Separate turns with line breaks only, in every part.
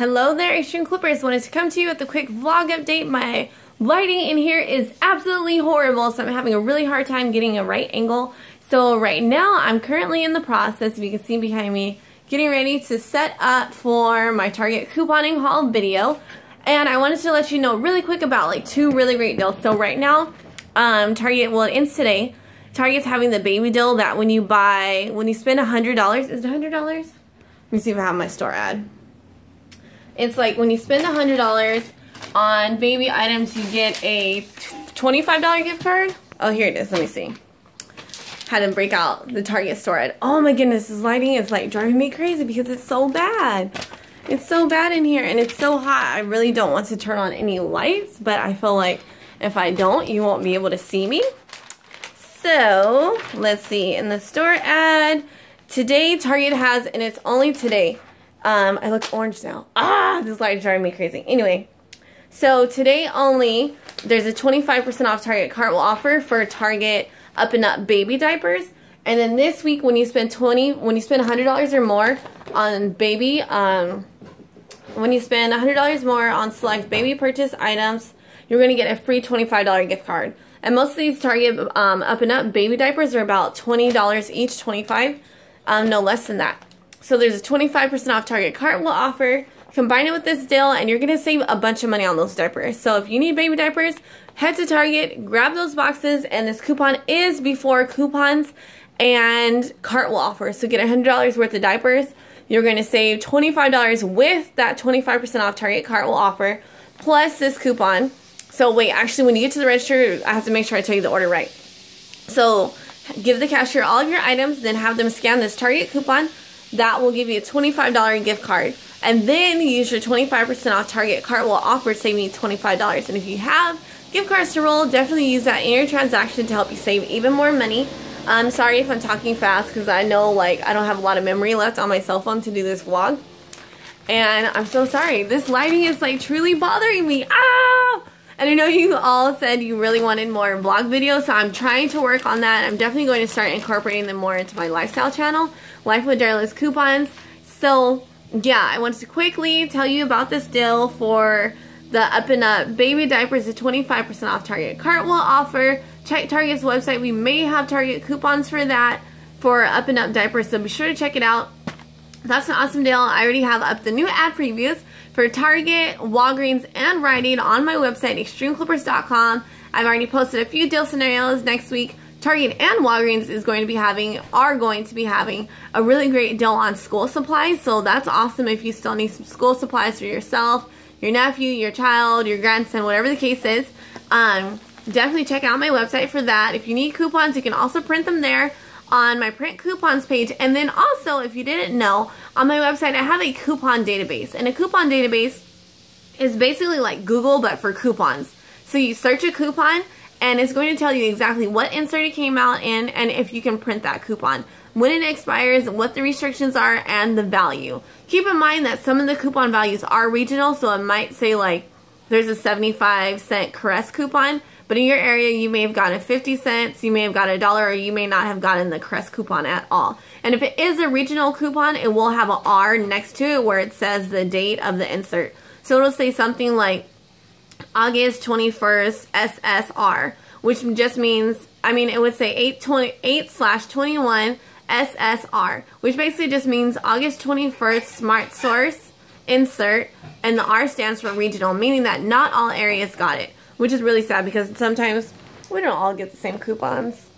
Hello there, Xtreme Clippers. Wanted to come to you with a quick vlog update. My lighting in here is absolutely horrible, so I'm having a really hard time getting a right angle. So right now, I'm currently in the process, if you can see behind me, getting ready to set up for my Target couponing haul video. And I wanted to let you know really quick about like two really great deals. So right now, um, Target, well it ends today, Target's having the baby deal that when you buy, when you spend $100, is it $100? Let me see if I have my store ad. It's like when you spend a $100 on baby items, you get a $25 gift card. Oh, here it is. Let me see. Had to break out the Target store ad. Oh my goodness, this lighting is like driving me crazy because it's so bad. It's so bad in here and it's so hot. I really don't want to turn on any lights, but I feel like if I don't, you won't be able to see me. So, let's see. In the store ad, today Target has, and it's only today, um, I look orange now. Ah, this light is driving me crazy. Anyway, so today only, there's a 25% off Target Cartwheel offer for Target Up and Up baby diapers. And then this week, when you spend 20, when you spend $100 or more on baby, um, when you spend $100 more on select baby purchase items, you're going to get a free $25 gift card. And most of these Target um, Up and Up baby diapers are about $20 each, 25 um, no less than that. So there's a 25% off Target Cartwheel offer. Combine it with this deal and you're going to save a bunch of money on those diapers. So if you need baby diapers, head to Target, grab those boxes, and this coupon is before coupons and Cartwheel offer. So get $100 worth of diapers. You're going to save $25 with that 25% off Target Cartwheel offer, plus this coupon. So wait, actually when you get to the register, I have to make sure I tell you the order right. So give the cashier all of your items, then have them scan this Target coupon that will give you a $25 gift card. And then use your 25% off Target Cartwheel offer saving you $25. And if you have gift cards to roll, definitely use that in your transaction to help you save even more money. I'm sorry if I'm talking fast because I know like I don't have a lot of memory left on my cell phone to do this vlog. And I'm so sorry. This lighting is like truly bothering me. Ah! And I know you all said you really wanted more vlog videos, so I'm trying to work on that. I'm definitely going to start incorporating them more into my lifestyle channel, Life with DaraLovesCoupons. So, yeah, I wanted to quickly tell you about this deal for the Up and Up baby diapers, a 25% off Target Cartwheel offer. Check Target's website. We may have Target coupons for that for Up and Up diapers, so be sure to check it out. That's an awesome deal. I already have up the new ad previews for Target, Walgreens, and Rite Aid on my website, xtremeclippers.com. I've already posted a few deal scenarios next week. Target and Walgreens is going to be having, are going to be having a really great deal on school supplies. So that's awesome if you still need some school supplies for yourself, your nephew, your child, your grandson, whatever the case is. Um, definitely check out my website for that. If you need coupons, you can also print them there on my print coupons page. And then also, if you didn't know, on my website, I have a coupon database. And a coupon database is basically like Google, but for coupons. So you search a coupon, and it's going to tell you exactly what insert it came out in, and if you can print that coupon. When it expires, what the restrictions are, and the value. Keep in mind that some of the coupon values are regional, so it might say like, there's a 75 cent Caress coupon, but in your area, you may have gotten 50 cents, you may have got a dollar, or you may not have gotten the Crest coupon at all. And if it is a regional coupon, it will have an R next to it where it says the date of the insert. So it'll say something like August 21st SSR, which just means, I mean, it would say 8 slash 21 SSR, which basically just means August 21st Smart Source insert, and the R stands for regional, meaning that not all areas got it which is really sad because sometimes we don't all get the same coupons.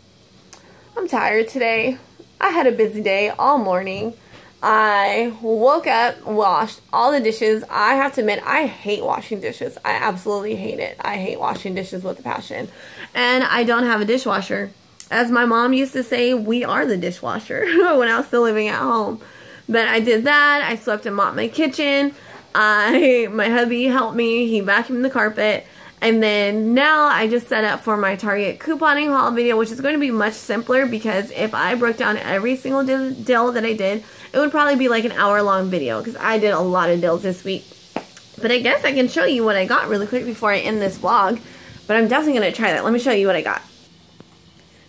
I'm tired today. I had a busy day all morning. I woke up, washed all the dishes. I have to admit, I hate washing dishes. I absolutely hate it. I hate washing dishes with a passion. And I don't have a dishwasher. As my mom used to say, we are the dishwasher when I was still living at home. But I did that. I swept and mopped my kitchen. I, my hubby helped me. He vacuumed the carpet. And then now I just set up for my Target couponing haul video, which is going to be much simpler because if I broke down every single deal that I did, it would probably be like an hour long video because I did a lot of deals this week. But I guess I can show you what I got really quick before I end this vlog. But I'm definitely going to try that. Let me show you what I got.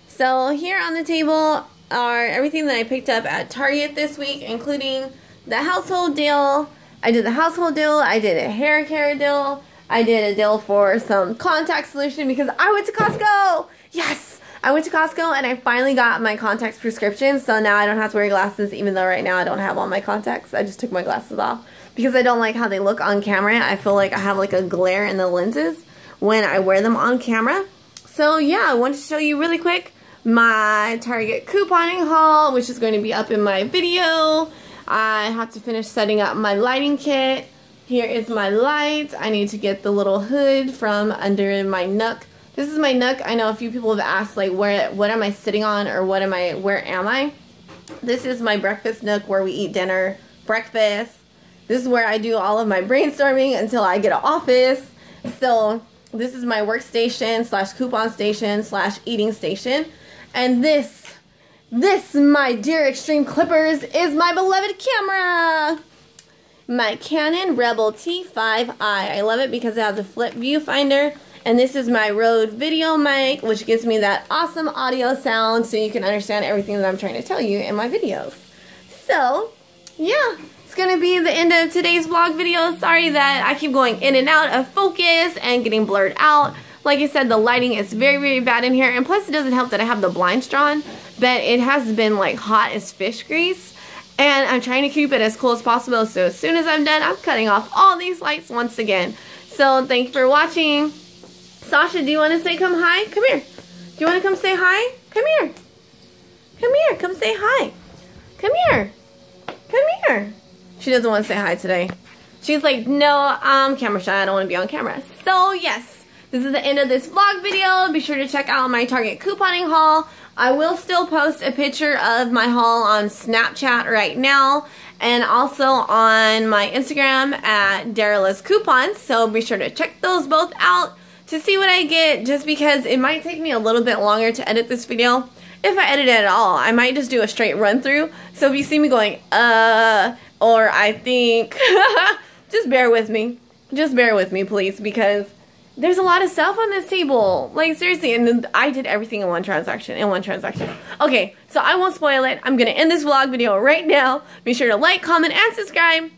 So here on the table are everything that I picked up at Target this week, including the household deal, I did the household deal, I did a hair care deal, I did a deal for some contact solution because I went to Costco. Yes! I went to Costco and I finally got my contacts prescription, so now I don't have to wear glasses even though right now I don't have all my contacts. I just took my glasses off because I don't like how they look on camera. I feel like I have like a glare in the lenses when I wear them on camera. So yeah, I wanted to show you really quick my Target couponing haul, which is going to be up in my video. I have to finish setting up my lighting kit. Here is my light. I need to get the little hood from under my nook. This is my nook. I know a few people have asked like where what am I sitting on or what am I where am I? This is my breakfast nook where we eat dinner, breakfast. This is where I do all of my brainstorming until I get an office. So this is my workstation slash coupon station slash eating station. And this, this, my dear Xtreme Clippers, is my beloved camera. My Canon Rebel T5i. I love it because it has a flip viewfinder. And this is my Rode video mic, which gives me that awesome audio sound so you can understand everything that I'm trying to tell you in my videos. So, yeah, it's going to be the end of today's vlog video. Sorry that I keep going in and out of focus and getting blurred out. Like I said, the lighting is very, very bad in here. And plus, it doesn't help that I have the blinds drawn. But it has been like hot as fish grease. And I'm trying to keep it as cool as possible. So as soon as I'm done, I'm cutting off all these lights once again. So thank you for watching. Sasha, do you want to say come hi? Come here. Do you want to come say hi? Come here. Come here. Come say hi. Come here. Come here. She doesn't want to say hi today. She's like, no, I'm camera shy. I don't want to be on camera. So yes, this is the end of this vlog video. Be sure to check out my Target couponing haul. I will still post a picture of my haul on Snapchat right now and also on my Instagram at DaraLovesCoupons. So be sure to check those both out to see what I get just because it might take me a little bit longer to edit this video. If I edit it at all, I might just do a straight run through. So if you see me going, uh, or I think, just bear with me. Just bear with me, please, because there's a lot of stuff on this table. Like, seriously, and then I did everything in one transaction, in one transaction. Okay, so I won't spoil it. I'm going to end this vlog video right now. Be sure to like, comment, and subscribe.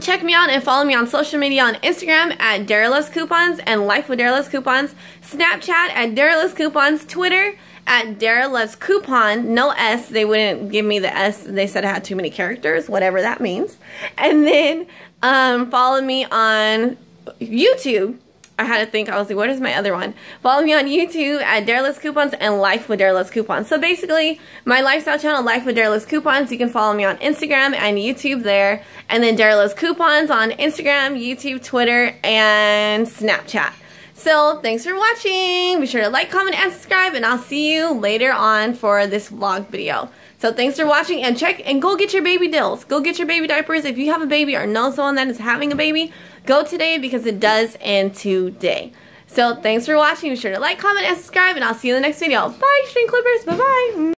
Check me out and follow me on social media on Instagram at DaraLovesCoupons and Life with DaraLovesCoupons, Snapchat at DaraLovesCoupons, Twitter at DaraLovesCoupon, no S, they wouldn't give me the S, they said I had too many characters, whatever that means. And then um, follow me on YouTube I had to think, I was like, what is my other one? Follow me on YouTube at DaraLovesCoupons and Life with DaraLovesCoupons. So basically, my lifestyle channel, Life with DaraLovesCoupons, you can follow me on Instagram and YouTube there. And then DaraLovesCoupons on Instagram, YouTube, Twitter, and Snapchat. So, thanks for watching. Be sure to like, comment, and subscribe, and I'll see you later on for this vlog video. So thanks for watching and check and go get your baby dills. Go get your baby diapers. If you have a baby or know someone that is having a baby, go today because it does end today. So thanks for watching. Be sure to like, comment, and subscribe, and I'll see you in the next video. Bye, Xtreme Clippers. Bye-bye.